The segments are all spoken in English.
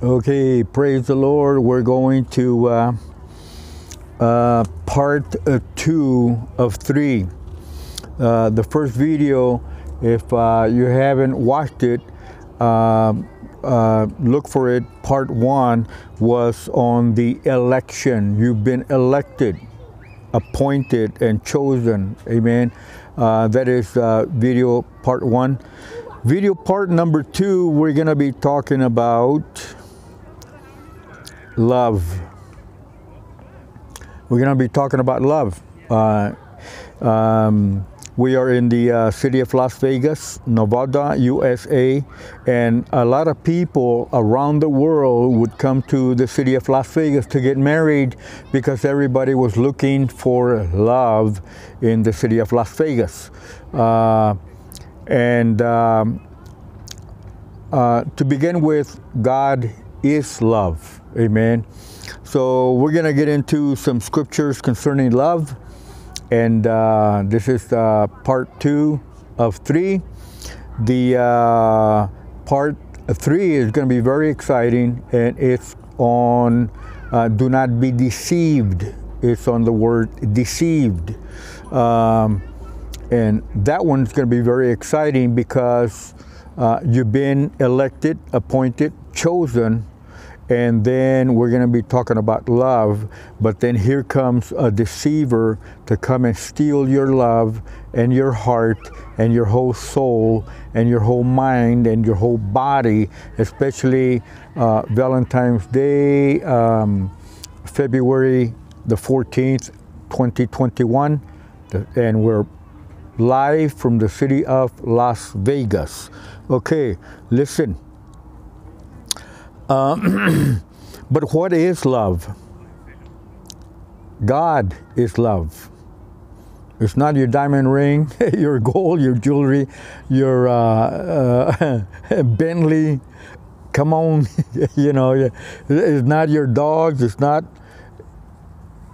Okay, praise the Lord. We're going to uh, uh, part uh, two of three. Uh, the first video, if uh, you haven't watched it, um, uh, look for it. Part one was on the election. You've been elected, appointed, and chosen. Amen. That is video part one. Video part number two, we're going to be talking about love. We're going to be talking about love. Uh, um, we are in the uh, city of Las Vegas, Nevada, USA, and a lot of people around the world would come to the city of Las Vegas to get married because everybody was looking for love in the city of Las Vegas. Uh, and um, uh, to begin with, God is love. Amen. So we're going to get into some scriptures concerning love. And uh, this is uh, part two of three. The uh, part three is going to be very exciting, and it's on uh, do not be deceived. It's on the word deceived. Um, and that one's going to be very exciting because uh, you've been elected, appointed, chosen and then we're going to be talking about love but then here comes a deceiver to come and steal your love and your heart and your whole soul and your whole mind and your whole body especially uh, valentine's day um, february the 14th 2021 and we're live from the city of las vegas. Okay listen um, but what is love? God is love. It's not your diamond ring, your gold, your jewelry, your uh, uh, Bentley. Come on, you know, it's not your dogs. It's not.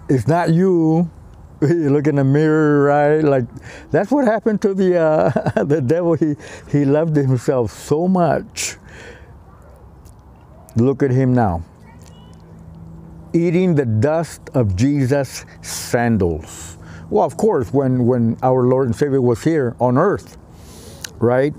It's not you. You look in the mirror, right? Like that's what happened to the uh, the devil. He he loved himself so much Look at him now. Eating the dust of Jesus' sandals. Well, of course, when, when our Lord and Savior was here on earth, right?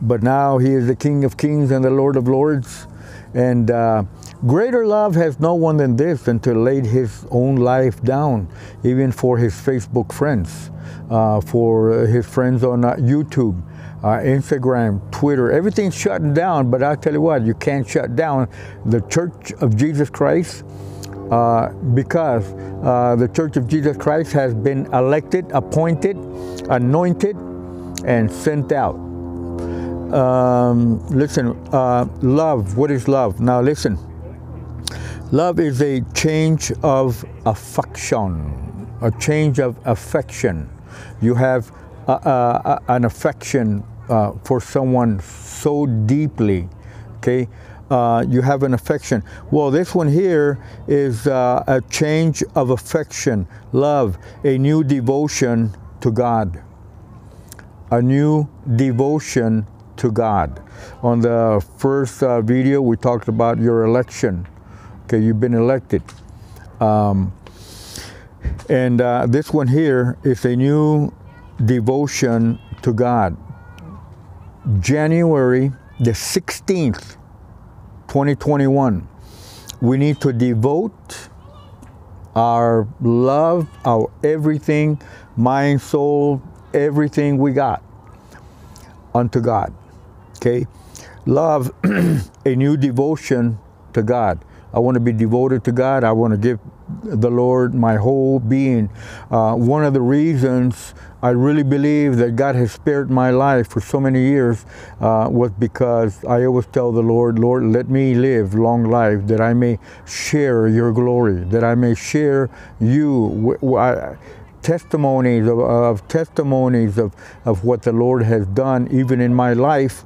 But now he is the King of Kings and the Lord of Lords. And uh, greater love has no one than this than to lay his own life down, even for his Facebook friends, uh, for his friends on uh, YouTube uh, Instagram, Twitter, everything's shutting down. But I tell you what, you can't shut down the Church of Jesus Christ uh, because uh, the Church of Jesus Christ has been elected, appointed, anointed, and sent out. Um, listen, uh, love. What is love? Now listen. Love is a change of affection, a change of affection. You have uh, an affection uh, for someone so deeply, okay? Uh, you have an affection. Well, this one here is uh, a change of affection, love, a new devotion to God. A new devotion to God. On the first uh, video, we talked about your election. Okay, you've been elected. Um, and uh, this one here is a new devotion to God. January the 16th, 2021, we need to devote our love, our everything, mind, soul, everything we got unto God. Okay? Love, a new devotion to God. I want to be devoted to God. I want to give the Lord my whole being. Uh, one of the reasons I really believe that God has spared my life for so many years uh, was because I always tell the Lord, Lord, let me live long life that I may share your glory, that I may share you. testimonies of, of testimonies of, of what the Lord has done even in my life.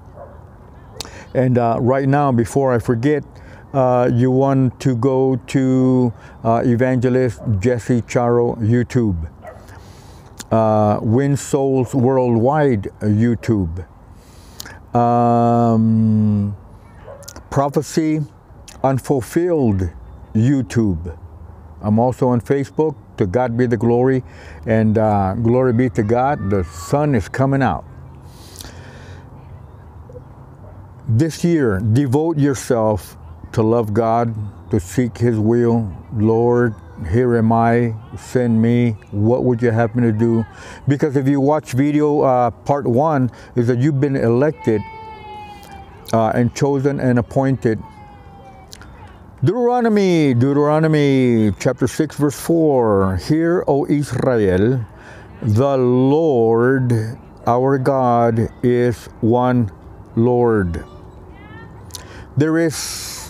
And uh, right now, before I forget, uh, you want to go to uh, Evangelist Jesse Charo YouTube uh, Win Souls Worldwide YouTube, um, Prophecy Unfulfilled YouTube. I'm also on Facebook. To God be the glory, and uh, glory be to God. The sun is coming out. This year, devote yourself to love God, to seek His will. Lord, here am I, send me. What would you have me to do? Because if you watch video uh, part one, is that you've been elected uh, and chosen and appointed. Deuteronomy, Deuteronomy chapter 6, verse 4. Hear, O Israel, the Lord our God is one Lord. There is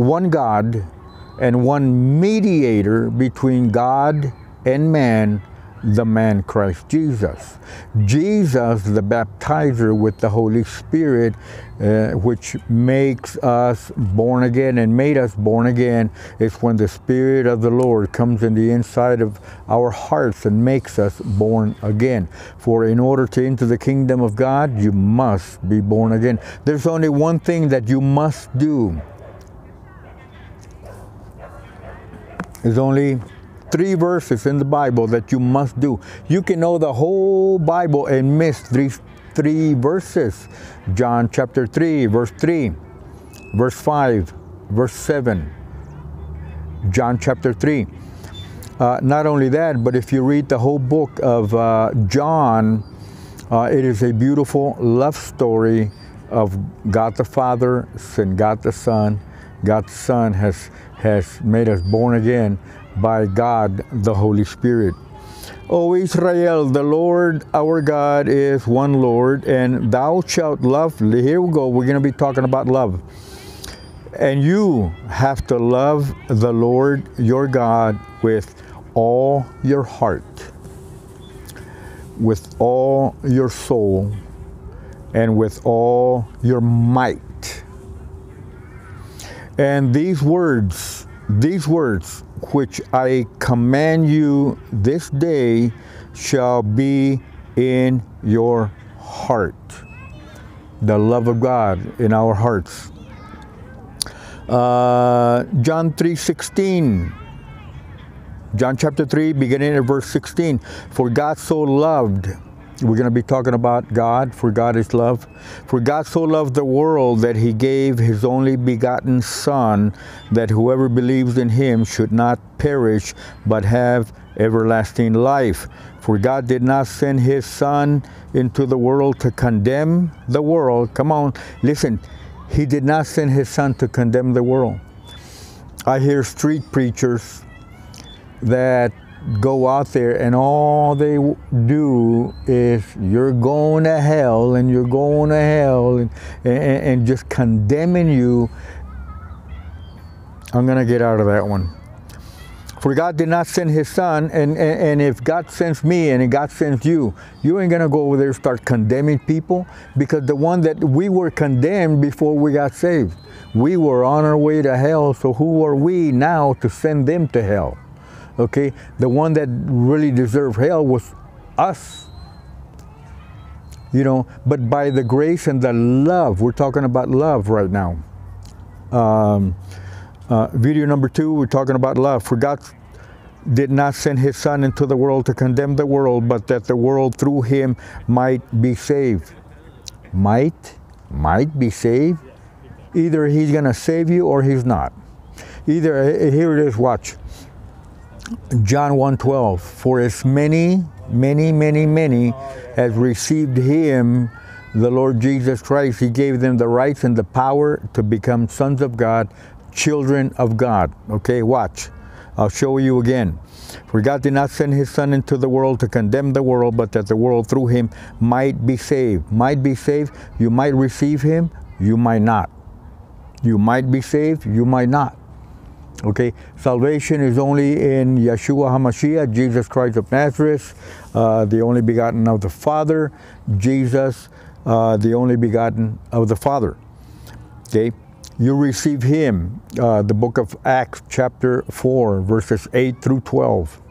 one God and one mediator between God and man, the man Christ Jesus. Jesus, the baptizer with the Holy Spirit, uh, which makes us born again and made us born again, is when the Spirit of the Lord comes in the inside of our hearts and makes us born again. For in order to enter the kingdom of God, you must be born again. There's only one thing that you must do. There's only three verses in the Bible that you must do. You can know the whole Bible and miss three, three verses. John chapter 3, verse 3, verse 5, verse 7. John chapter 3. Uh, not only that, but if you read the whole book of uh, John, uh, it is a beautiful love story of God the Father and God the Son. God the Son has, has made us born again by God the Holy Spirit. O Israel, the Lord our God is one Lord, and thou shalt love. Here we go, we're going to be talking about love. And you have to love the Lord your God with all your heart, with all your soul, and with all your might. And these words, these words which I command you this day shall be in your heart. The love of God in our hearts. Uh, John 3 16. John chapter 3, beginning at verse 16. For God so loved we're going to be talking about God, for God is love. For God so loved the world that he gave his only begotten Son, that whoever believes in him should not perish, but have everlasting life. For God did not send his Son into the world to condemn the world. Come on, listen. He did not send his Son to condemn the world. I hear street preachers that go out there and all they do is you're going to hell and you're going to hell and, and, and just condemning you, I'm going to get out of that one. For God did not send his son, and, and, and, if God sends me and if God sends you, you ain't gonna go over there and start condemning people because the one that we were condemned before we got saved. We were on our way to hell, so who are we now to send them to hell? Okay? The one that really deserved hell was us. You know but by the grace and the love we're talking about love right now. Um, uh, video number two we're talking about love. For god did not send his son into the world to condemn the world but that the world through him might be saved. Might might be saved. Either he's going to save you or he's not. Either here it is watch John 1:12 For as many many many many as received him the Lord Jesus Christ he gave them the rights and the power to become sons of God children of God. Okay watch. I'll show you again. For God did not send his son into the world to condemn the world but that the world through him might be saved. Might be saved you might receive him you might not. You might be saved you might not Okay, salvation is only in Yeshua HaMashiach, Jesus Christ of Nazareth, uh, the only begotten of the Father, Jesus, uh, the only begotten of the Father. Okay, you receive Him, uh, the book of Acts, chapter 4, verses 8 through 12.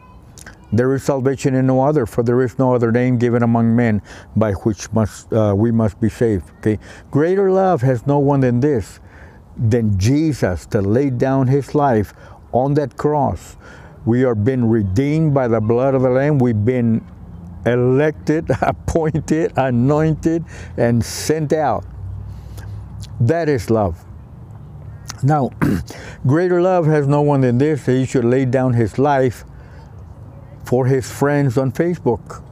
There is salvation in no other, for there is no other name given among men by which must uh, we must be saved. Okay, greater love has no one than this than Jesus to lay down his life on that cross. We are being redeemed by the blood of the Lamb. We've been elected, appointed, anointed, and sent out. That is love. Now, greater love has no one than this, that he should lay down his life for his friends on Facebook.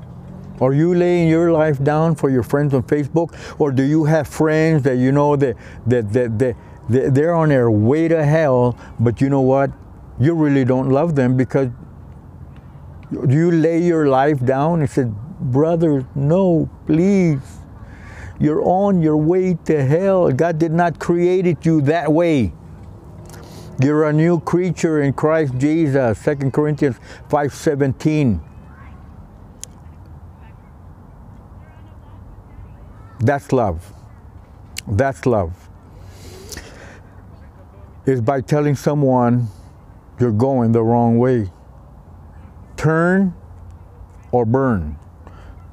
Are you laying your life down for your friends on Facebook? Or do you have friends that you know that, that, that, that, they're on their way to hell, but you know what? You really don't love them because you lay your life down and said, brother, no, please. You're on your way to hell. God did not create you that way. You're a new creature in Christ Jesus. 2 Corinthians 5:17. That's love. That's love. Is by telling someone you're going the wrong way. Turn or burn.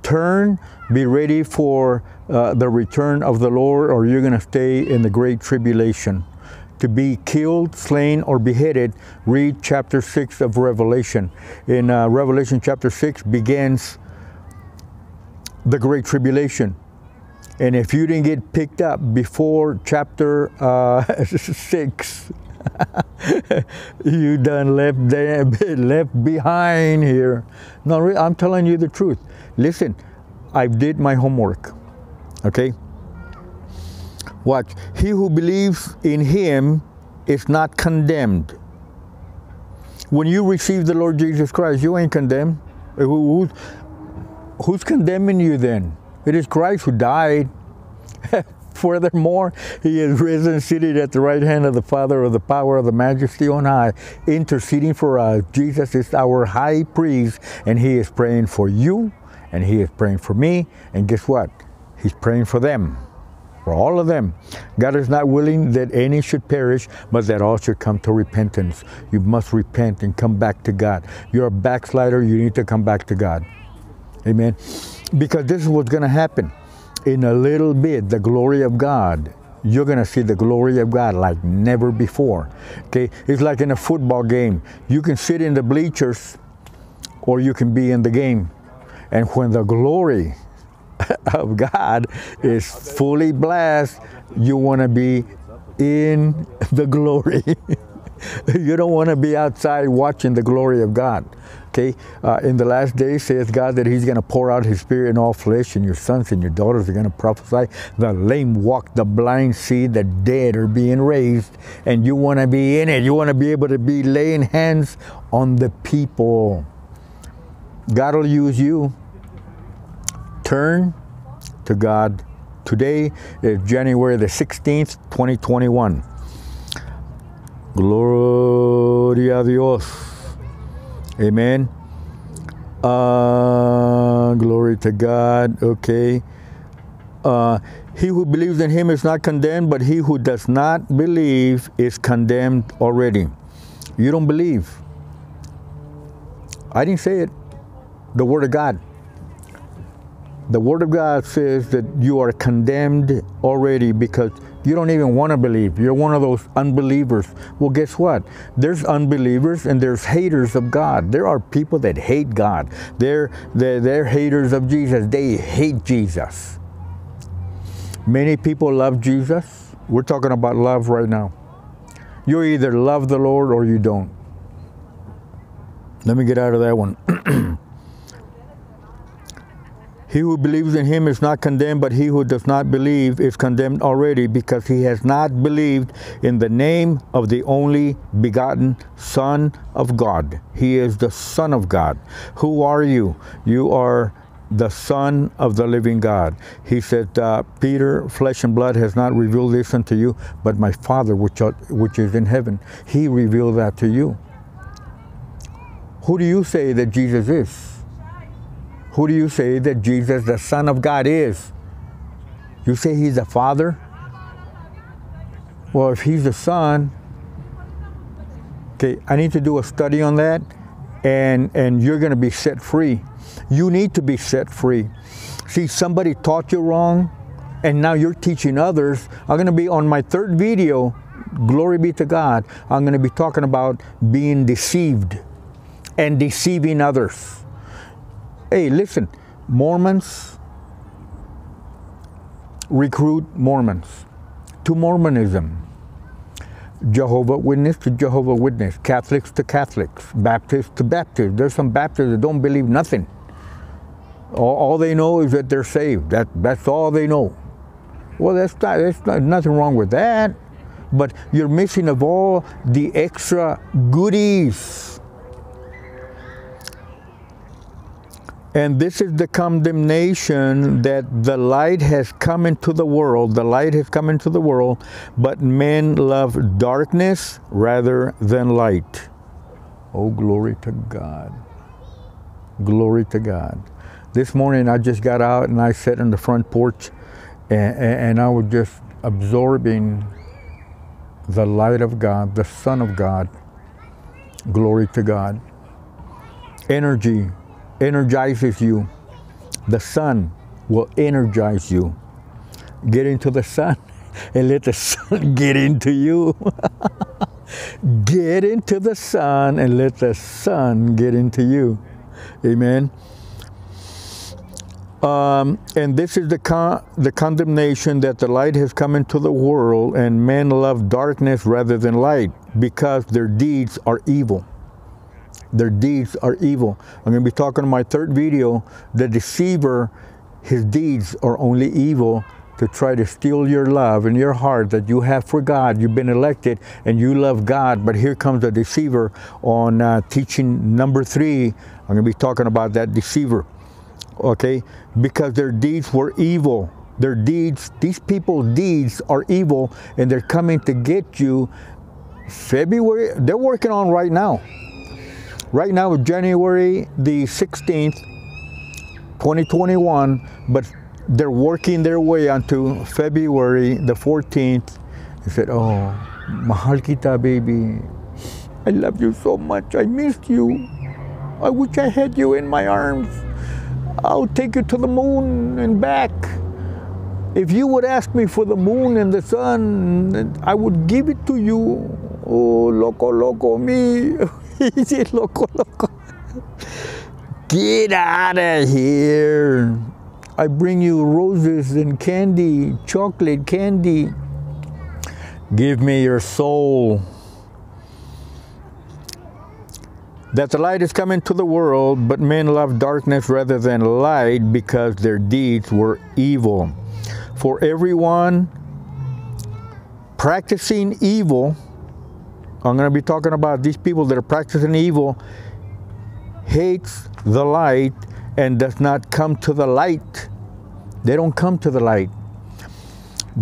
Turn, be ready for uh, the return of the Lord, or you're going to stay in the great tribulation. To be killed, slain, or beheaded, read chapter 6 of Revelation. In uh, Revelation chapter 6 begins the great tribulation. And if you didn't get picked up before chapter uh, 6, you done left left behind here. No, I'm telling you the truth. Listen, I did my homework. Okay? Watch. He who believes in him is not condemned. When you receive the Lord Jesus Christ, you ain't condemned. Who's, who's condemning you then? It is Christ who died. Furthermore, he is risen, seated at the right hand of the Father of the power of the majesty on high, interceding for us. Jesus is our high priest, and he is praying for you, and he is praying for me. And guess what? He's praying for them, for all of them. God is not willing that any should perish, but that all should come to repentance. You must repent and come back to God. You're a backslider, you need to come back to God. Amen. Because this is what's going to happen in a little bit, the glory of God. You're going to see the glory of God like never before. Okay? It's like in a football game. You can sit in the bleachers or you can be in the game. And when the glory of God is fully blessed, you want to be in the glory. you don't want to be outside watching the glory of God. Okay, uh, in the last days, says God that He's going to pour out His Spirit in all flesh, and your sons and your daughters are going to prophesy. The lame walk, the blind see, the dead are being raised, and you want to be in it. You want to be able to be laying hands on the people. God will use you. Turn to God. Today is January the 16th, 2021. Gloria a Dios. Amen. Uh, glory to God. Okay. Uh, he who believes in him is not condemned, but he who does not believe is condemned already. You don't believe. I didn't say it. The Word of God. The Word of God says that you are condemned already because you don't even want to believe. You're one of those unbelievers. Well, guess what? There's unbelievers and there's haters of God. There are people that hate God. They're, they're, they're haters of Jesus. They hate Jesus. Many people love Jesus. We're talking about love right now. You either love the Lord or you don't. Let me get out of that one. He who believes in him is not condemned, but he who does not believe is condemned already because he has not believed in the name of the only begotten Son of God. He is the Son of God. Who are you? You are the Son of the living God. He said, uh, Peter, flesh and blood has not revealed this unto you, but my Father which, are, which is in heaven. He revealed that to you. Who do you say that Jesus is? Who do you say that Jesus, the Son of God, is? You say he's the Father? Well, if he's the Son, okay, I need to do a study on that, and, and you're going to be set free. You need to be set free. See, somebody taught you wrong, and now you're teaching others. I'm going to be on my third video glory be to God, I'm going to be talking about being deceived and deceiving others. Hey, listen, Mormons recruit Mormons to Mormonism. Jehovah Witness to Jehovah Witness, Catholics to Catholics, Baptists to Baptists. There's some Baptists that don't believe nothing. All, all they know is that they're saved. That, that's all they know. Well, that's not, that's not, nothing wrong with that. But you're missing of all the extra goodies. And this is the condemnation that the light has come into the world. The light has come into the world, but men love darkness rather than light. Oh, glory to God. Glory to God. This morning I just got out and I sat on the front porch and, and I was just absorbing the light of God, the Son of God. Glory to God. Energy energizes you. The sun will energize you. Get into the sun and let the sun get into you. get into the sun and let the sun get into you. Amen. Um, and this is the, con- the condemnation that the light has come into the world, and men love darkness rather than light because their deeds are evil. Their deeds are evil. I'm going to be talking in my third video. The deceiver, his deeds are only evil to try to steal your love and your heart that you have for God. You've been elected and you love God, but here comes the deceiver on uh, teaching number three. I'm going to be talking about that deceiver okay? Because their deeds were evil. Their deeds, these people's deeds are evil and they're coming to get you February, they're working on right now. Right now, January the 16th, 2021, but they're working their way onto February the 14th. They said, oh, mahal kita, baby. I love you so much. I missed you. I wish I had you in my arms. I'll take you to the moon and back. If you would ask me for the moon and the sun, I would give it to you. Oh, loco, loco, me. he said, loco, loco. Get out of here. I bring you roses and candy, chocolate candy. Give me your soul. that the light is come into the world, but men love darkness rather than light because their deeds were evil. For everyone practicing evil, I'm going to be talking about these people that are practicing evil, hates the light and does not come to the light. They don't come to the light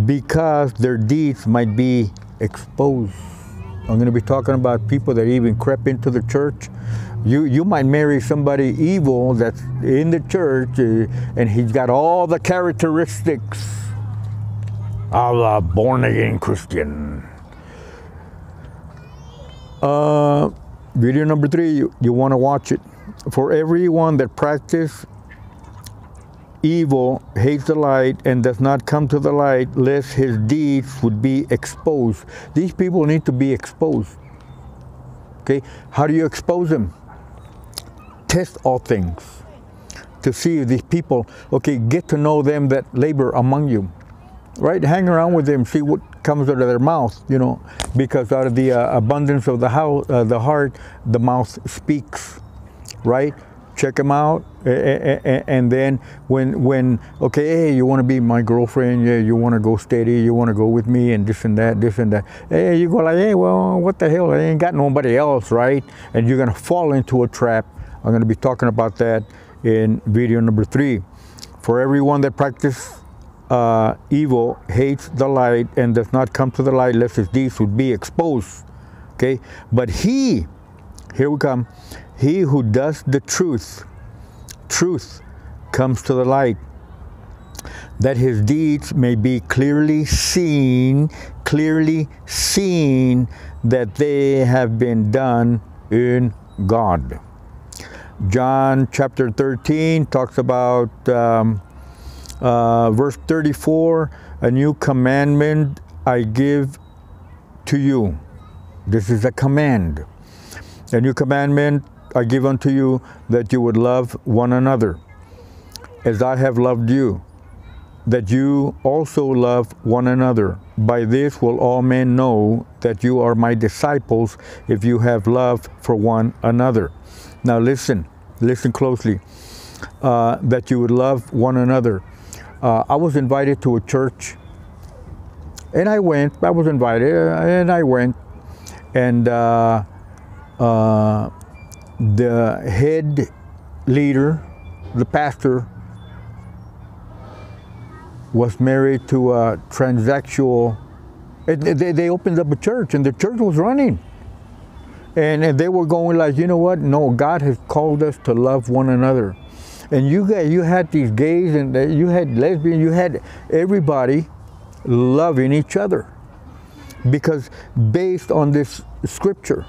because their deeds might be exposed. I'm going to be talking about people that even crept into the church. You, you might marry somebody evil that's in the church uh, and he's got all the characteristics of a born again Christian. Uh, video number three, you, you want to watch it. For everyone that practice evil hates the light and does not come to the light lest his deeds would be exposed. These people need to be exposed. Okay, how do you expose them? Test all things to see if these people, okay, get to know them that labor among you, right? Hang around with them, see what comes out of their mouth, you know, because out of the uh, abundance of the, house, uh, the heart, the mouth speaks, right? check them out and then when when okay hey you want to be my girlfriend? Yeah you want to go steady? You want to go with me? And this and that this and that. Hey you go like hey well what the hell? I ain't got nobody else right? And you're gonna fall into a trap. I'm gonna be talking about that in video number three. For everyone that practice uh, evil hates the light and does not come to the light lest his deeds would be exposed okay but he here we come he who does the truth, truth comes to the light, that his deeds may be clearly seen, clearly seen that they have been done in God. John chapter 13 talks about um, uh, verse 34 a new commandment I give to you. This is a command. A new commandment I give unto you that you would love one another as I have loved you, that you also love one another. By this will all men know that you are my disciples if you have love for one another. Now listen, listen closely. Uh, that you would love one another. Uh, I was invited to a church, and I went. I was invited, uh, and I went, and uh, uh, the head leader, the pastor, was married to a transsexual. They, they opened up a church, and the church was running. And, and they were going like, you know what? No, God has called us to love one another. And you got, you had these gays and you had lesbians, you had everybody loving each other. Because based on this scripture,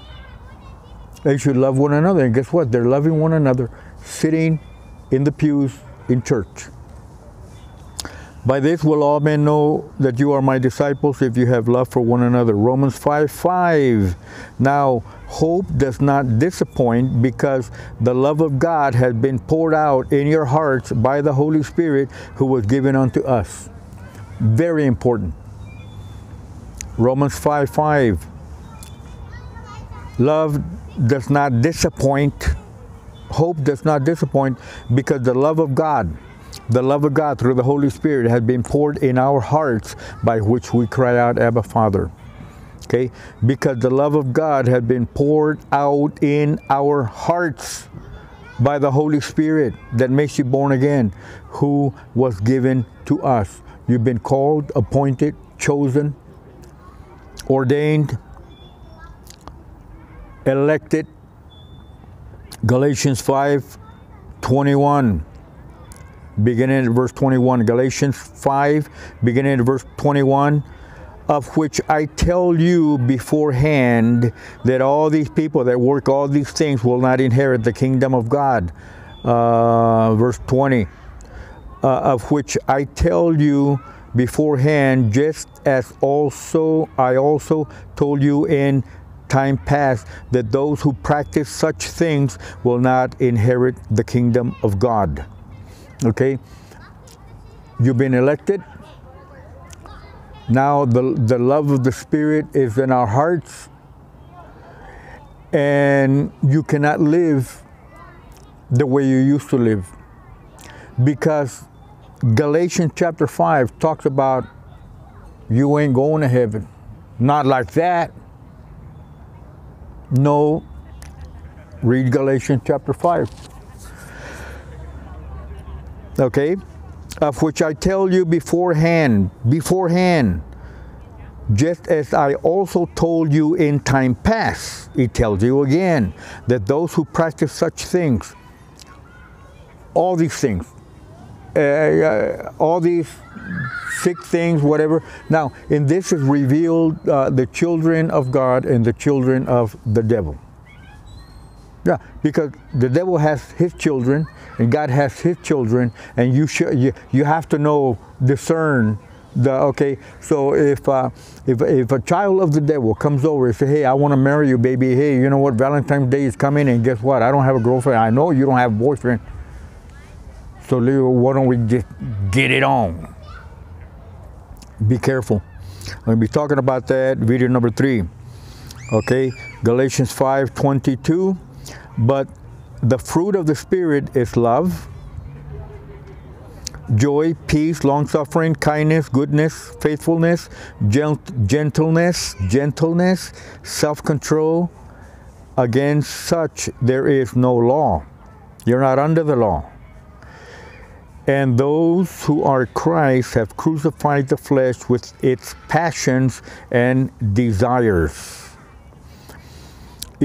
they should love one another. And guess what? They're loving one another sitting in the pews in church. By this will all men know that you are my disciples if you have love for one another. Romans 5 5. Now, hope does not disappoint because the love of God has been poured out in your hearts by the Holy Spirit who was given unto us. Very important. Romans 5 5. Love does not disappoint. Hope does not disappoint because the love of God the love of God through the Holy Spirit has been poured in our hearts by which we cry out, Abba, Father. Okay? Because the love of God has been poured out in our hearts by the Holy Spirit that makes you born again, who was given to us. You've been called, appointed, chosen, ordained, elected. Galatians 5 21 beginning at verse 21. Galatians 5, beginning at verse 21. Of which I tell you beforehand that all these people that work all these things will not inherit the kingdom of God. Uh, verse 20. Uh, of which I tell you beforehand, just as also I also told you in time past, that those who practice such things will not inherit the kingdom of God. Okay? You've been elected. Now the, the love of the Spirit is in our hearts. And you cannot live the way you used to live. Because Galatians chapter 5 talks about you ain't going to heaven. Not like that. No. Read Galatians chapter 5 okay, of which I tell you beforehand, beforehand, just as I also told you in time past, he tells you again that those who practice such things, all these things, uh, uh, all these sick things, whatever. Now, in this is revealed uh, the children of God and the children of the devil. Yeah, because the devil has his children and God has his children and you should you, you have to know discern the okay so if uh, if if a child of the devil comes over and say hey I want to marry you baby. Hey you know what? Valentine's Day is coming and guess what? I don't have a girlfriend. I know you don't have a boyfriend. So Leo why don't we just get it on? Be careful. I'm to be talking about that. Video number three. Okay Galatians 5 22 but the fruit of the Spirit is love, joy, peace, long suffering, kindness, goodness, faithfulness, gentleness, gentleness, self control. Against such there is no law. You're not under the law. And those who are Christ have crucified the flesh with its passions and desires.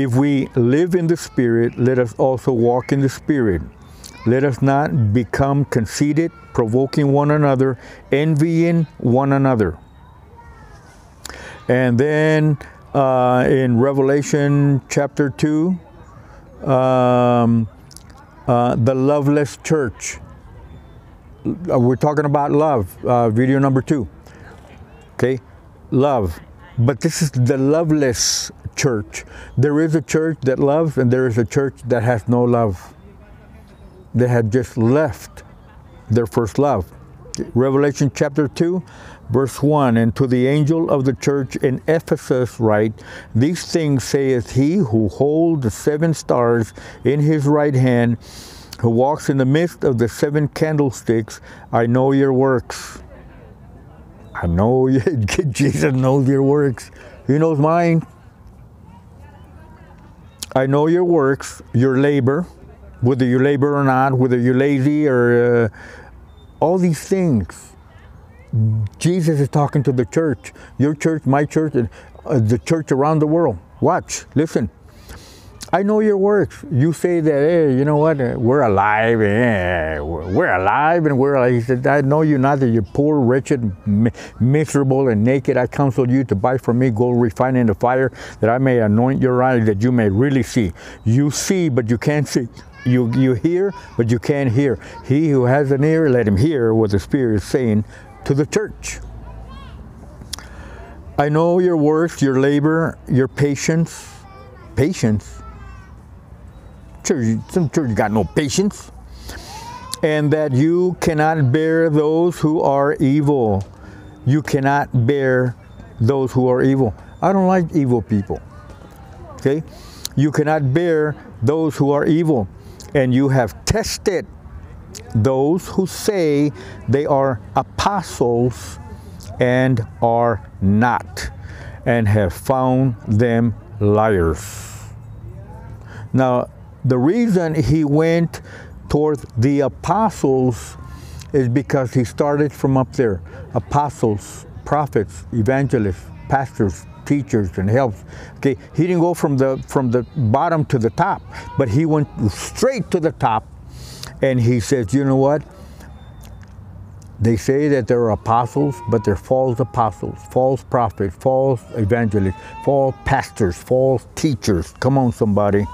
If we live in the Spirit, let us also walk in the Spirit. Let us not become conceited, provoking one another, envying one another. And then uh, in Revelation chapter 2, um, uh, the loveless church. Uh, we're talking about love, uh, video number two. Okay, love But this is the loveless church. There is a church that loves, and there is a church that has no love. They had just left their first love. Revelation chapter 2, verse 1 And to the angel of the church in Ephesus write, These things saith he who holds the seven stars in his right hand, who walks in the midst of the seven candlesticks. I know your works. I know you, Jesus knows your works. He knows mine. I know your works, your labor, whether you labor or not, whether you're lazy or uh, all these things. Jesus is talking to the church, your church, my church, and uh, the church around the world. Watch, listen. I know your works. You say that, hey, you know what? We're alive. Eh, we're alive and we're alive. He said, I know you not that you're poor, wretched, miserable, and naked. I counsel you to buy from me gold refined in the fire, that I may anoint your eyes, that you may really see. You see, but you can't see. You, you hear, but you can't hear. He who has an ear, let him hear what the Spirit is saying to the church. I know your works, your labor, your patience. Patience church, some church got no patience. And that you cannot bear those who are evil. You cannot bear those who are evil. I don't like evil people. Okay? You cannot bear those who are evil. And you have tested those who say they are apostles and are not, and have found them liars. Now, the reason he went towards the apostles is because he started from up there. Apostles, prophets, evangelists, pastors, teachers, and helps. Okay, he didn't go from the from the bottom to the top, but he went straight to the top, and he says, you know what? They say that there are apostles, but they're false apostles, false prophets, false evangelists, false pastors, false teachers. Come on, somebody.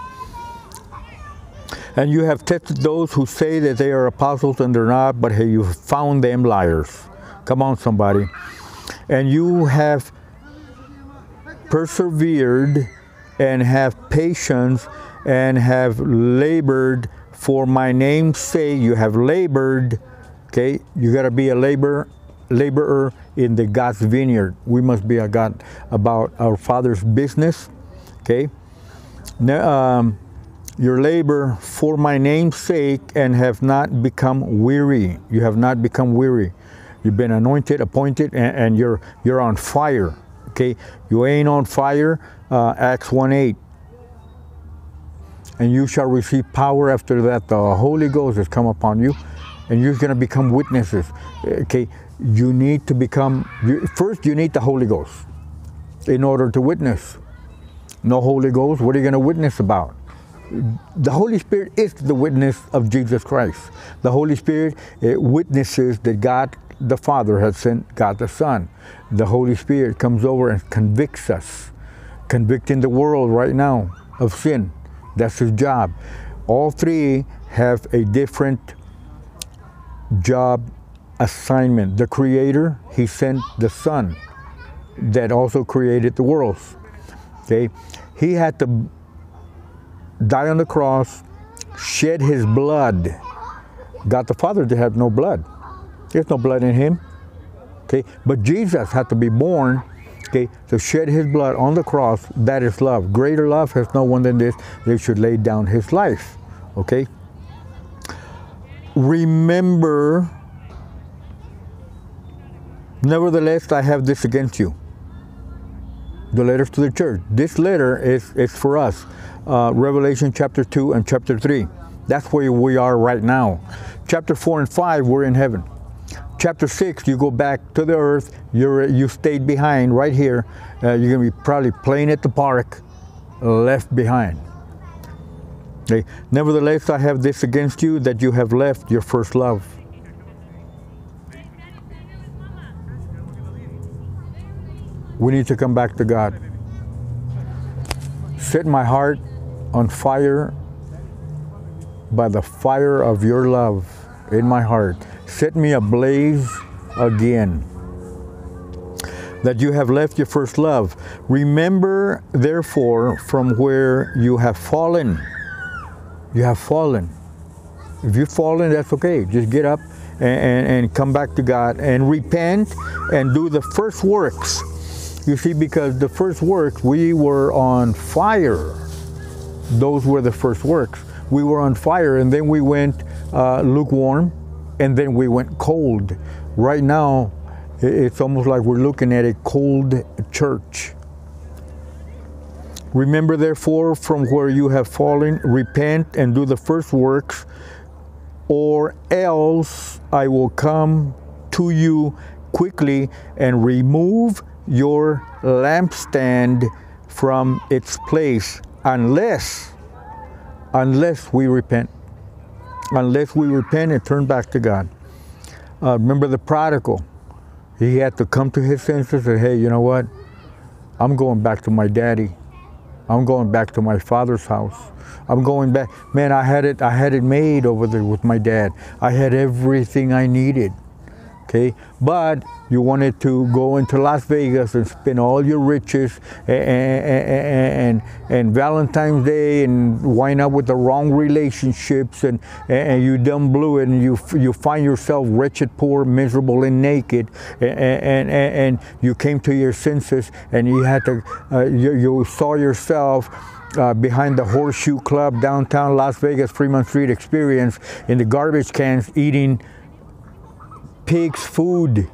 And you have tested those who say that they are apostles and they're not, but you found them liars. Come on, somebody. And you have persevered and have patience and have labored for my name's sake. You have labored. Okay, you got to be a labor laborer in the God's vineyard. We must be a God about our Father's business. Okay. Now, um, your labor for my name's sake and have not become weary. You have not become weary. You've been anointed, appointed, and, and you're you're on fire. Okay, you ain't on fire. Uh, Acts 1 8. And you shall receive power after that. The Holy Ghost has come upon you, and you're going to become witnesses. Okay, you need to become, you, first, you need the Holy Ghost in order to witness. No Holy Ghost, what are you going to witness about? The Holy Spirit is the witness of Jesus Christ. The Holy Spirit eh, witnesses that God the Father has sent God the Son. The Holy Spirit comes over and convicts us, convicting the world right now of sin. That's his job. All three have a different job assignment. The Creator, He sent the Son that also created the worlds. Okay, He had to died on the cross, shed his blood. God the Father did have no blood. There's no blood in him. Okay, but Jesus had to be born, okay, to shed his blood on the cross. That is love. Greater love has no one than this. They should lay down his life. Okay. Remember, nevertheless, I have this against you. The letters to the church. This letter is, is for us uh, Revelation chapter 2 and chapter 3. That's where we are right now. Chapter 4 and 5, we're in heaven. Chapter 6, you go back to the earth. You're, you stayed behind right here. Uh, you're going to be probably playing at the park, left behind. Okay. Nevertheless, I have this against you that you have left your first love. We need to come back to God. Set my heart on fire by the fire of your love in my heart. Set me ablaze again. that you have left your first love. Remember, therefore, from where you have fallen. You have fallen. If you've fallen, that's okay. Just get up and, and, and come back to God and repent and do the first works. You see, because the first works, we were on fire. Those were the first works. We were on fire, and then we went uh, lukewarm, and then we went cold. Right now, it's almost like we're looking at a cold church. Remember, therefore, from where you have fallen, repent and do the first works, or else I will come to you quickly and remove your lampstand from its place, unless, unless we repent. Unless we repent and turn back to God. Uh, remember the prodigal he had to come to his senses and hey, you know what? I'm going back to my daddy. I'm going back to my father's house. I'm going back. Man, I had it. I had it made over there with my dad. I had everything I needed okay? But you wanted to go into Las Vegas and spend all your riches and, and, and, and Valentine's Day and wind up with the wrong relationships and, and you dumb blew it and you, you find yourself wretched, poor, miserable, and naked and, and, and you came to your senses and you had to, uh, you, you saw yourself uh, behind the Horseshoe Club, downtown Las Vegas, Fremont Street experience, in the garbage cans, eating pig's food.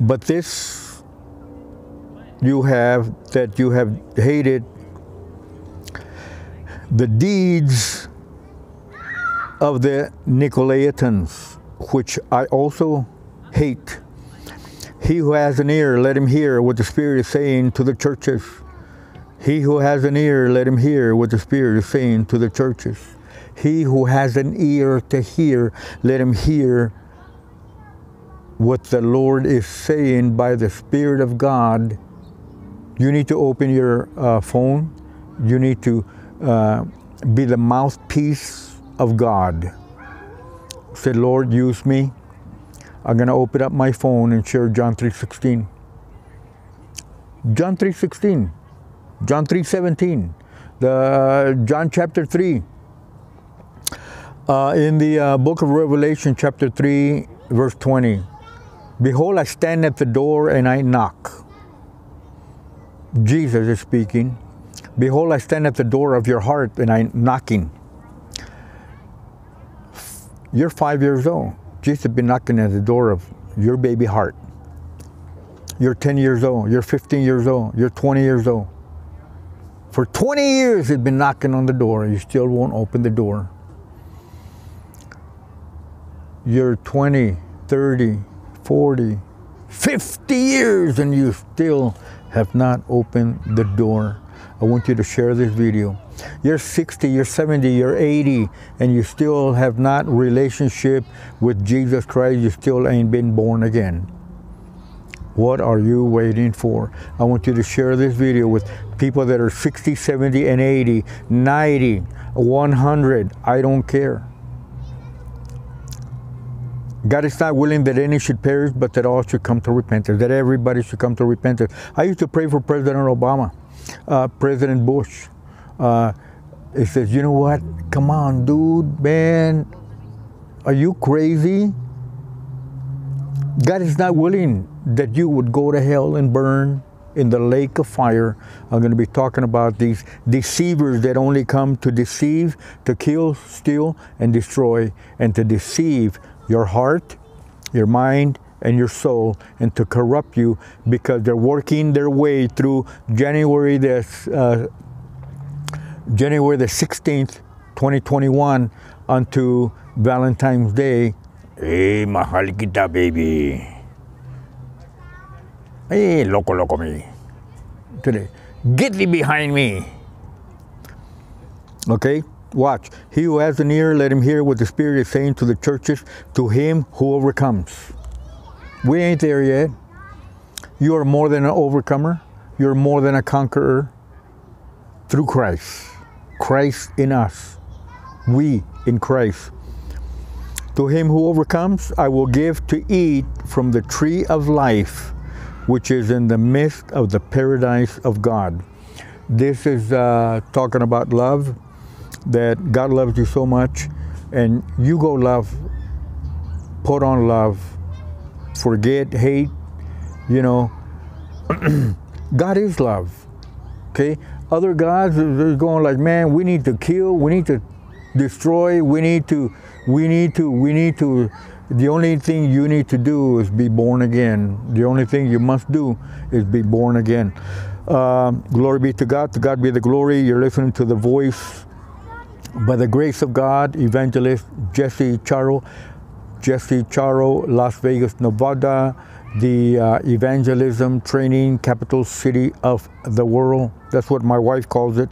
But this you have that you have hated the deeds of the Nicolaitans, which I also hate. He who has an ear, let him hear what the Spirit is saying to the churches. He who has an ear, let him hear what the Spirit is saying to the churches. He who has an ear to hear, let him hear what the Lord is saying by the Spirit of God. You need to open your uh, phone. You need to uh, be the mouthpiece of God. Say, Lord, use me. I'm going to open up my phone and share John 3.16. John 3.16. John 3:17, the John chapter 3. Uh, in the uh, book of Revelation, chapter 3, verse 20, Behold, I stand at the door and I knock. Jesus is speaking. Behold, I stand at the door of your heart and I'm knocking. You're five years old. Jesus has been knocking at the door of your baby heart. You're 10 years old. You're 15 years old. You're 20 years old. For 20 years, he'd been knocking on the door. You still won't open the door. You're 20, 30, 40, 50 years, and you still have not opened the door. I want you to share this video. You're 60, you're 70, you're 80, and you still have not relationship with Jesus Christ. You still ain't been born again. What are you waiting for? I want you to share this video with people that are 60, 70, and 80, 90, 100. I don't care. God is not willing that any should perish, but that all should come to repentance, that everybody should come to repentance. I used to pray for President Obama, uh, President Bush. Uh, he says, you know what? Come on, dude, man. Are you crazy? God is not willing that you would go to hell and burn in the lake of fire. I'm going to be talking about these deceivers that only come to deceive, to kill, steal, and destroy, and to deceive your heart, your mind, and your soul, and to corrupt you because they're working their way through January the, uh, January the 16th, 2021, unto Valentine's Day. Hey, mahal baby. Hey, loco, loco me. Today. Get thee behind me. Okay, watch. He who has an ear, let him hear what the Spirit is saying to the churches, to him who overcomes. We ain't there yet. You are more than an overcomer. You're more than a conqueror through Christ. Christ in us. We in Christ. To him who overcomes, I will give to eat from the tree of life, which is in the midst of the paradise of God. This is uh, talking about love, that God loves you so much, and you go love, put on love, forget hate, you know. God is love, okay? Other gods are going like, man, we need to kill, we need to destroy, we need to we need to, we need to, the only thing you need to do is be born again. The only thing you must do is be born again. Uh, glory be to God. To God be the glory. You're listening to the voice, by the grace of God, evangelist Jesse Charo, Jesse Charo, Las Vegas, Nevada, the uh, evangelism training capital city of the world. That's what my wife calls it.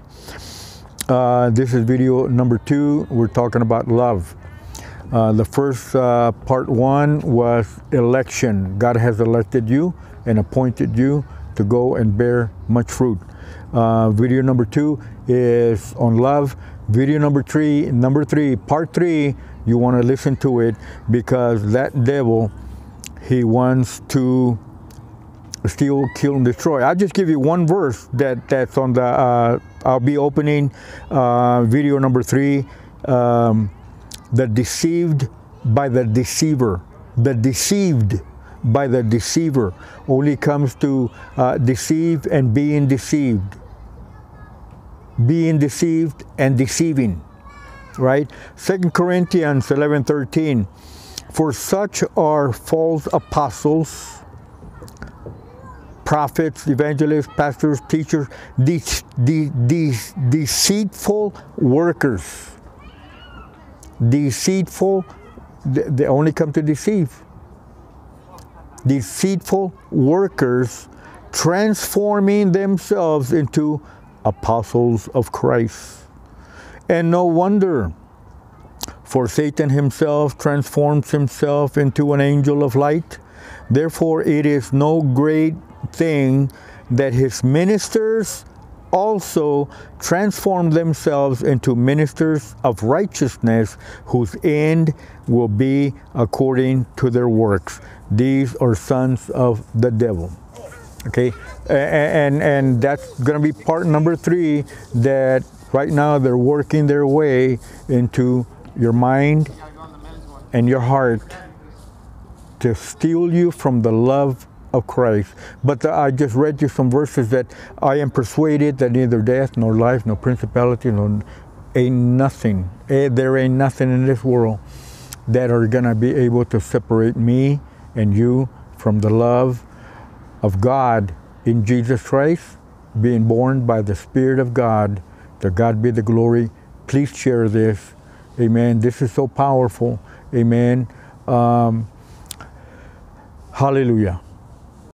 Uh, this is video number two. We're talking about love. Uh, the first uh, part one was election. God has elected you and appointed you to go and bear much fruit. Uh, video number two is on love. Video number three, number three, part three, you want to listen to it because that devil, he wants to steal, kill, and destroy. I'll just give you one verse that, that's on the, uh, I'll be opening uh, video number three. Um, the deceived by the deceiver. The deceived by the deceiver only comes to uh, deceive and being deceived. Being deceived and deceiving, right? Second Corinthians 11 13. For such are false apostles, prophets, evangelists, pastors, teachers, de- de- de- deceitful workers deceitful, they only come to deceive. Deceitful workers transforming themselves into apostles of Christ. And no wonder, for Satan himself transforms himself into an angel of light. Therefore, it is no great thing that his ministers also transform themselves into ministers of righteousness whose end will be according to their works. These are sons of the devil. Okay, and and that's going to be part number three. That right now they're working their way into your mind and your heart to steal you from the love of Christ. But I just read you some verses that I am persuaded that neither death, nor life, nor principality, nor ain't nothing, eh, there ain't nothing in this world that are to be able to separate me and you from the love of God in Jesus Christ, being born by the Spirit of God. To God be the glory. Please share this. Amen. This is so powerful. Amen. Um, hallelujah.